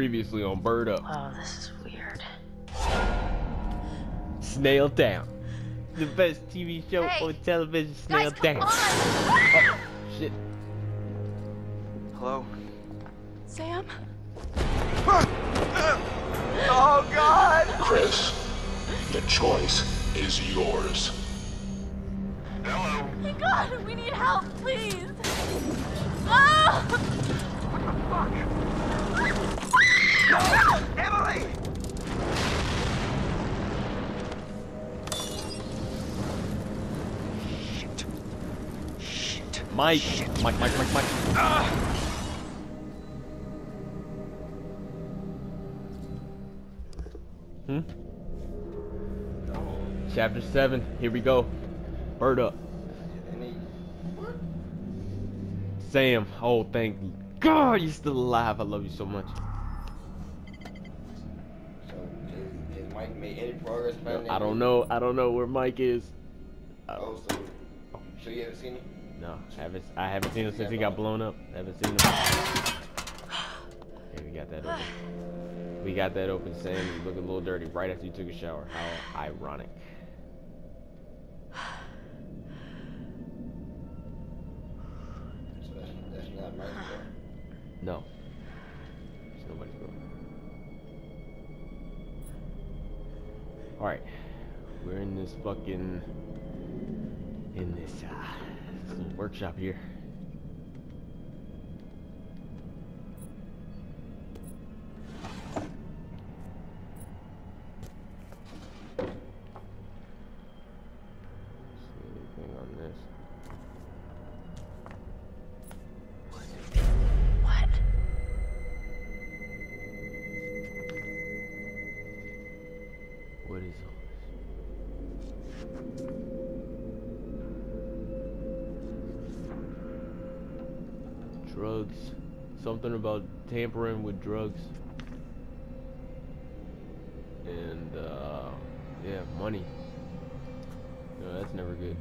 Previously on Bird Up. Oh, this is weird. Snail Down. The best TV show Hey, on television, Snail Guys, come Down. on! Oh, shit. Hello? Sam? Oh God! Chris, the choice is yours. Hello. My God, we need help, please! Oh! Emily! Shit. Shit. Mike. Mike, Mike, Mike, Mike. Hmm? Chapter 7. Here we go. Bird Up. Sam. Oh, thank God you're still alive. I love you so much. Mike made any progress finding I don't know. I don't know where Mike is. I Oh, so, so you haven't seen him? No, haven't. I haven't seen him since he got blown up. Haven't seen him. Hey, we got that open. We got that open, Sam. You look a little dirty right after you took a shower. How ironic. So that's, that's not Mike's. No. Alright. We're in this fucking in this uh this little workshop here. Drugs. Something about tampering with drugs. And, uh, yeah, money. No, that's never good.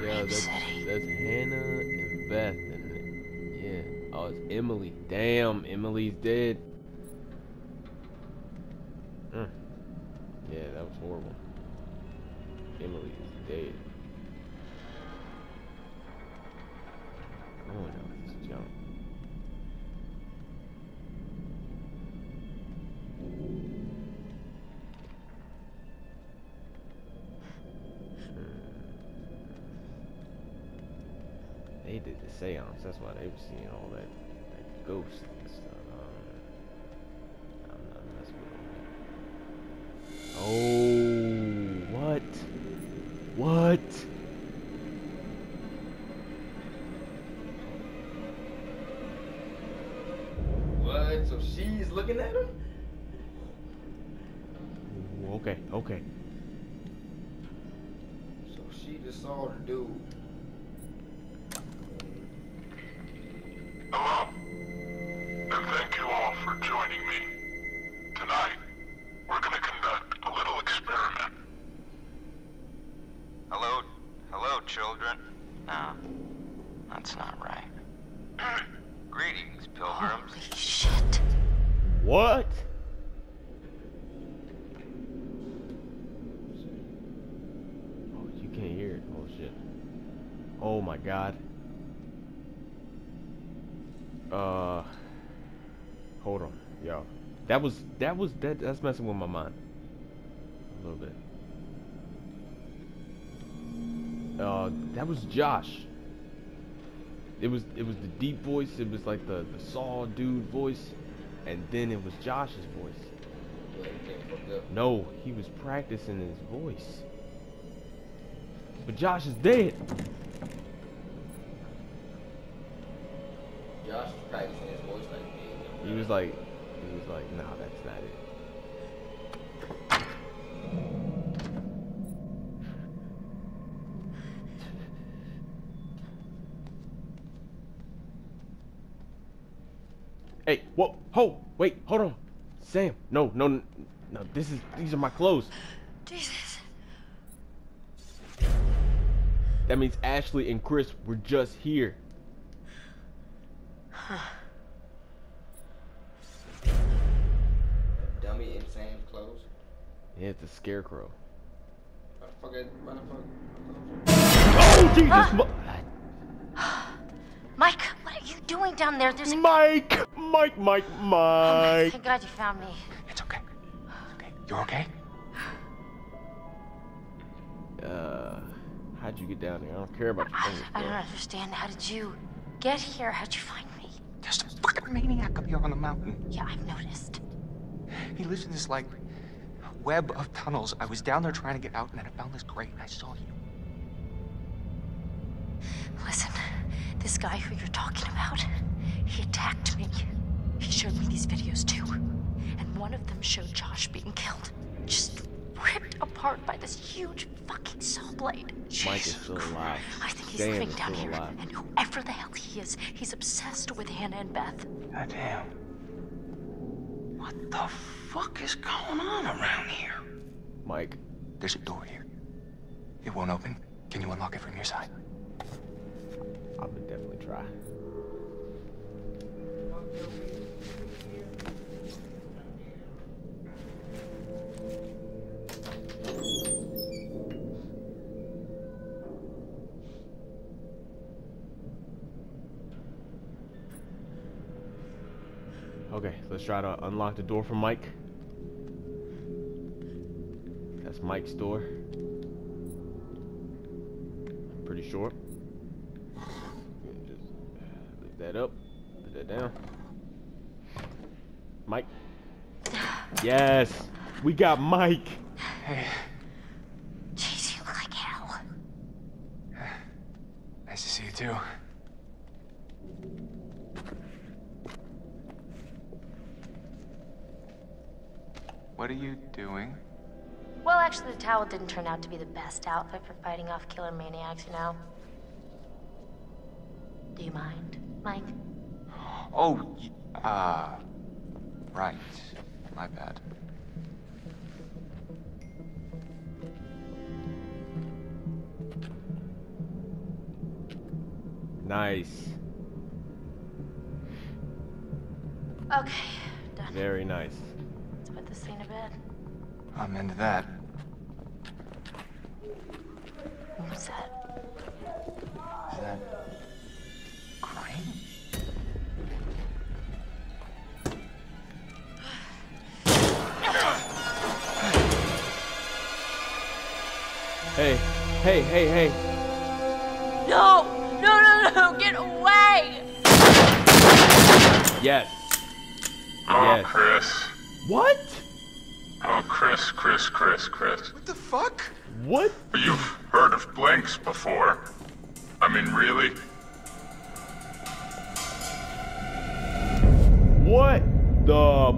Yeah, that's, that's Hannah and Beth, and yeah. Oh, it's Emily. Damn, Emily's dead. Mm. Yeah, that was horrible. Emily is dead. They did the seance, that's why they were seeing all that, that ghost and stuff. I'm not messing with them. Oh, what? What? What? So she's looking at him? Okay, okay. So she just saw the dude. What? Oh, you can't hear it. Oh shit. Oh my god. Uh Hold on. Yo. That was that was that that's messing with my mind. A little bit. Uh that was Josh. It was it was the deep voice, it was like the, the saw dude voice, and then it was Josh's voice. So everything fucked up. No, he was practicing his voice. But Josh is dead. Josh was practicing his voice like. He was like, he was like, nah, that's not it. Hey, whoa, ho, wait, hold on. Sam, no, no, no, this is, these are my clothes. Jesus. That means Ashley and Chris were just here. Huh. Dummy in Sam's clothes. Yeah, it's a scarecrow. Motherfucker, motherfucker. Oh, Jesus! Ah. mo- Mike, what are you doing down there? There's a. Mike! Mike, Mike, Mike! Thank God you found me. It's okay. It's okay. You're okay? Uh, how'd you get down there? I don't care about your I, fingers. I don't understand. How did you get here? How'd you find me? There's a fucking maniac up here on the mountain. Yeah, I've noticed. He lives in this, like, web of tunnels. I was down there trying to get out, and then I found this grate, and I saw you. This guy who you're talking about, he attacked me. He showed me these videos too. And one of them showed Josh being killed. Just ripped apart by this huge fucking saw blade. Mike is still alive. I think he's Sam living down here. alive. And whoever the hell he is, he's obsessed with Hannah and Beth. Goddamn. What the fuck is going on around here? Mike, There's a door here. It won't open. Can you unlock it from your side? I would definitely try. Okay, let's try to unlock the door for Mike. That's Mike's door. I'm pretty sure. Just that up, put that down. Mike. Yes, we got Mike. Hey, Jeez, you look like hell. nice to see you too. What are you doing? Well, actually, the towel didn't turn out to be the best outfit for fighting off killer maniacs, you know? Do you mind, Mike? Oh, y- uh, right. My bad. Nice, Okay, done. very nice. Let's put this thing to bed. I'm into that. What's that? Hey, hey, hey, hey. No! No, no, no! Get away! Yes. Oh, Yes. Chris. What? Oh, Chris, Chris, Chris, Chris. What the fuck? What? You've heard of blanks before. I mean, really? What the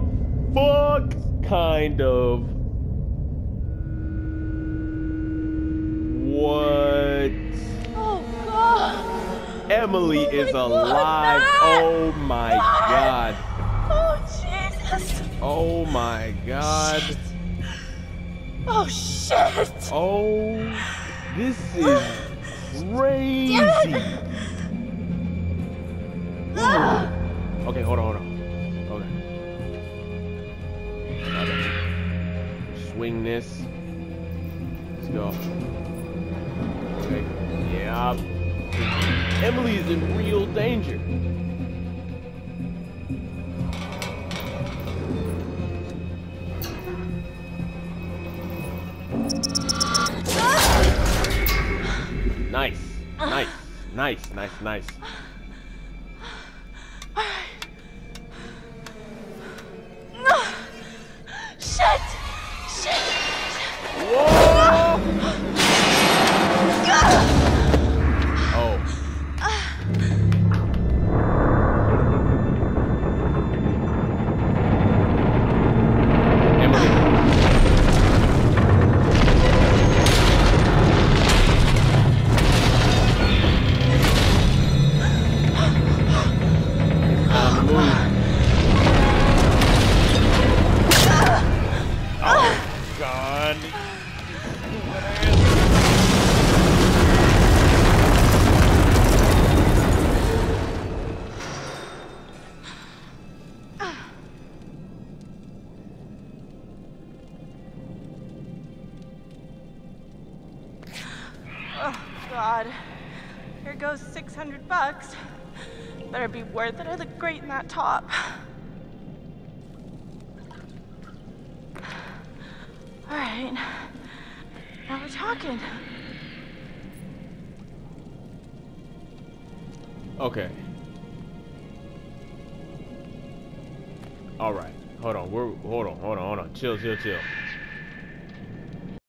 fuck kind of Oh god! Emily is alive. Matt! Oh my god. Oh, Jesus! Oh my god. Oh, shit! Oh this is crazy. Okay, hold on, hold on. Hold on. Swing this. Let's go. Emily is in real danger. Nice. Nice. Nice, nice, nice. Better be worth it. I look great in that top. All right. Now we're talking. Okay. All right. Hold on. We're hold on. Hold on. Hold on. Chill. Chill. Chill.